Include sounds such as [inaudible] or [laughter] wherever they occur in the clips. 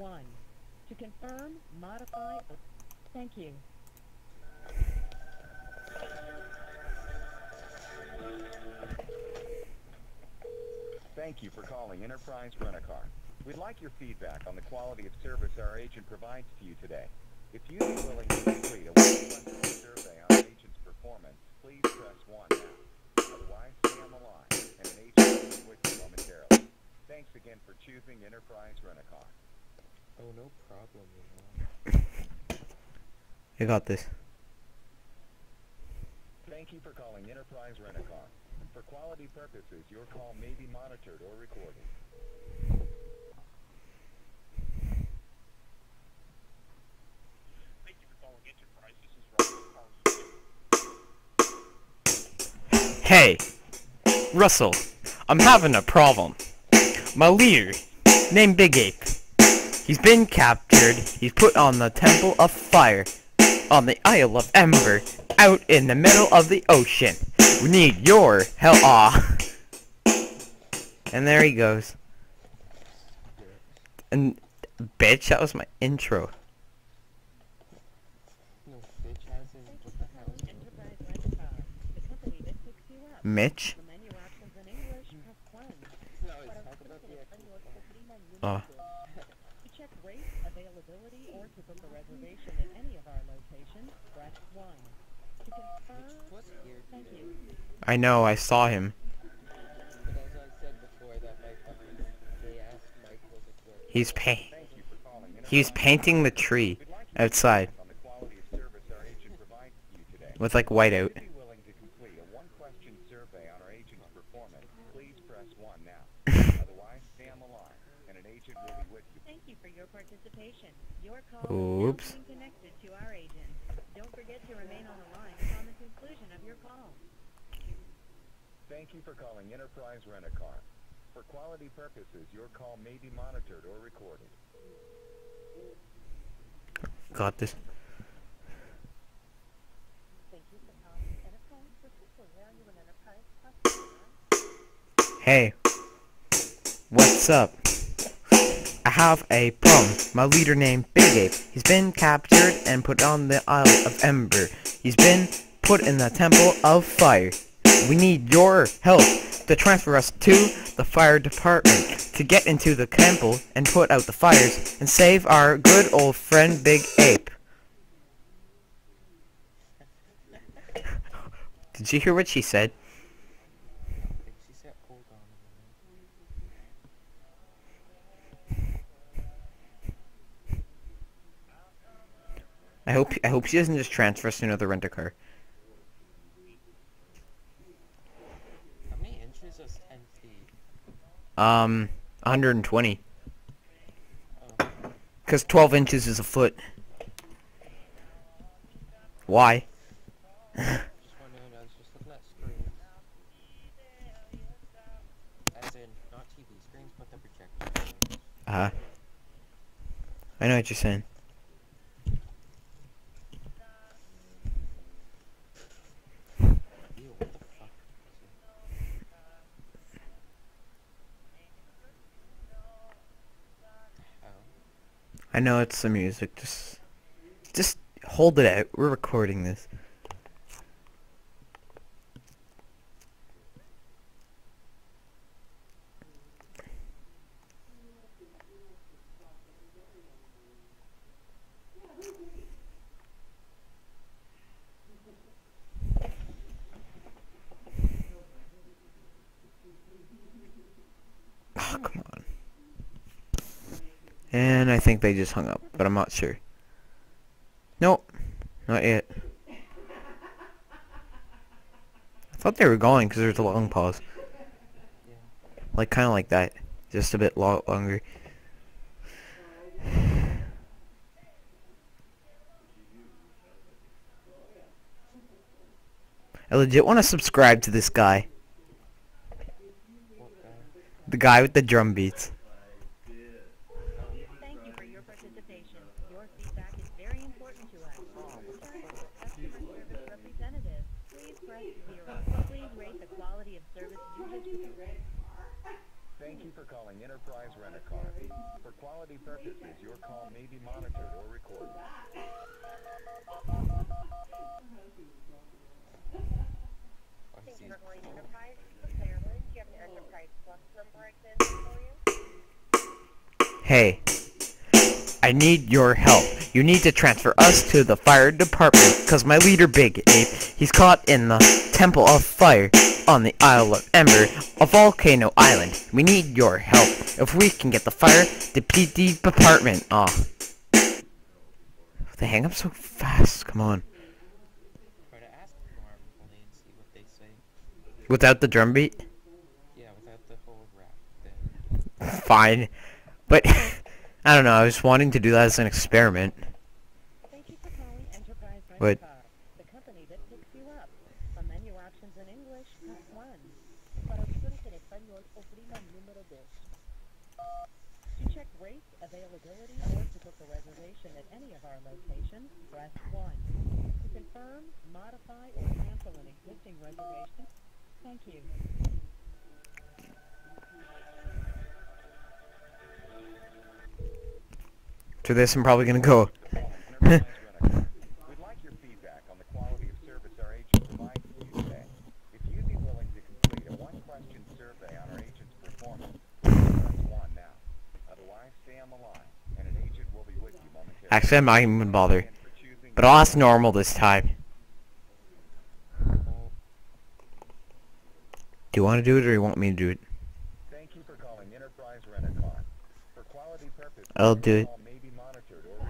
1. To confirm, modify, or... Thank you. Thank you for calling Enterprise Rent-A-Car. We'd like your feedback on the quality of service our agent provides to you today. If you'd be willing to complete a one-question survey on our agent's performance, please press 1 now. Otherwise, stay on the line, and an agent will be with you momentarily. Thanks again for choosing Enterprise Rent-A-Car. Oh, no problem, you know. You got this. Thank you for calling Enterprise Rent-A-Car. For quality purposes, your call may be monitored or recorded. Thank you for calling Enterprise. This is Russell. How are you? Hey, Russell, I'm having a problem. My leader, named Big Ape, he's been captured. He's put on the Temple of Fire on the Isle of Ember out in the middle of the ocean. We need your help. Aw. Ah. And there he goes. And, bitch, that was my intro. No, bitch has it. What the hell? Enterprise Rent-A-Car, the company that picks you up. Mitch? For availability, or to book a reservation at any of our locations, press 1. To confirm, thank you. I know, I saw him. But as I said before, that my fucking gay ass mic wasn't working. He's pa- Thank you for calling he's painting the tree outside. With like your outside feedback on the quality of service our agent provides to you today. with like whiteout. If you'd be willing to complete a one-question survey on our agent's performance, please press 1 now. Otherwise, stay on the line, and an agent will be with you. Thank you for your participation. Your call Oops. is now being connected to our agent. Don't forget to remain on the line upon the conclusion of your call. Thank you for calling Enterprise Rent-A-Car. For quality purposes, your call may be monitored or recorded. Got this. Thank you for calling Enterprise. Particularly, are you an Enterprise customer? Hey, what's up? I have a problem. My leader named Big Ape. He's been captured and put on the Isle of Ember. He's been put in the Temple of Fire. We need your help to transfer us to the fire department to get into the temple and put out the fires and save our good old friend Big Ape. Did you hear what she said? Like she said, hold on a minute. I hope I hope she doesn't just transfer us to another rent a car. How many inches is 10 feet? Um, 120. Oh, Cause 12 inches is a foot. Why? [laughs] just wondering, I was just looking at screens. As in, not TV screens, but the projector screens. Uh huh. I know what you're saying. Ew, what the fuck? How? I know it's the music. Just, just hold it out. We're recording this. Oh, come on. And I think they just hung up, but I'm not sure. Nope, not yet. I thought they were going because there's a long pause. Like, kind of like that. Just a bit lo- longer. I legit want to subscribe to this guy? The guy with the drum beats. Thank you for your participation. Your feedback is very important to us. To return to a customer service representative, please press 0. Please rate the quality of service you just received. Thank you for calling Enterprise Rent-A-Car. For quality purposes, your call may be monitored or recorded. Thank you for calling Enterprise. Maryland, do you have an Enterprise Plus number I can for you? Hey, I need your help. You need to transfer us to the fire department, cause my leader Big Ape, he's caught in the Temple of Fire on the Isle of Ember, a volcano island. We need your help. If we can get the fire to PD department. Aw. They hang up so fast, come on. Try to ask normally and see what they say. Without the drum beat? Yeah, without the whole rap thing. Fine. But, [laughs] I don't know, I was wanting to do that as an experiment. Thank you for calling Enterprise What? Rent-A-Car, the company that picks you up. For menu options in English, press 1. Para opciones en español, oprima el número dos. To availability, or to book a reservation at any of our locations, press 1. To confirm, modify, or cancel an existing reservation, thank you. To To this, I'm probably gonna go. [laughs] Enterprise Rent-A-Car. We'd like your feedback on the quality of service our agent provides to you today. If you'd be willing to complete a one-question survey on our agent's performance, press 1 now. Otherwise, stay on the line, and an agent will be with you momentarily. Actually, I'm not even bother. And for choosing But I'll ask normal this time. Do you want to do it or do you want me to do it? Thank you for calling Enterprise Rent-A-Car. For quality purposes, I'll do it. may be monitored or.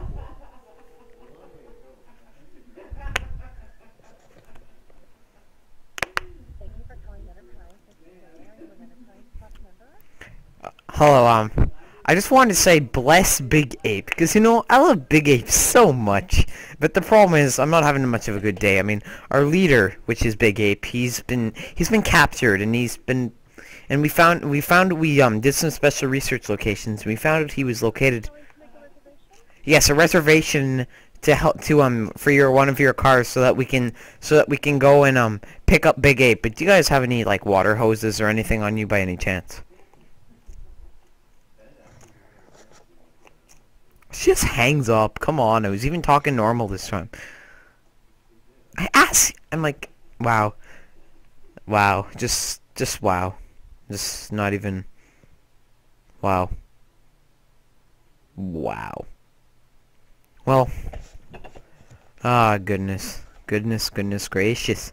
Thank you for calling Enterprise. This is Mary. Are you an Enterprise Plus member? Hello, um, I just wanted to say bless Big Ape, because, you know, I love Big Ape so much. But the problem is, I'm not having much of a good day. I mean, our leader, which is Big Ape, he's been, he's been captured, and he's been, and we found, we found, we, um, did some special research locations, and we found out he was located, yes, a reservation to help, to, um, for your, one of your cars, so that we can, so that we can go and, um, pick up Big Ape. But do you guys have any, like, water hoses or anything on you by any chance? She just hangs up. Come on, I was even talking normal this time. I ask. I'm like, wow, wow, just, just wow, just not even, wow, wow. Well, ah, goodness, goodness, goodness gracious.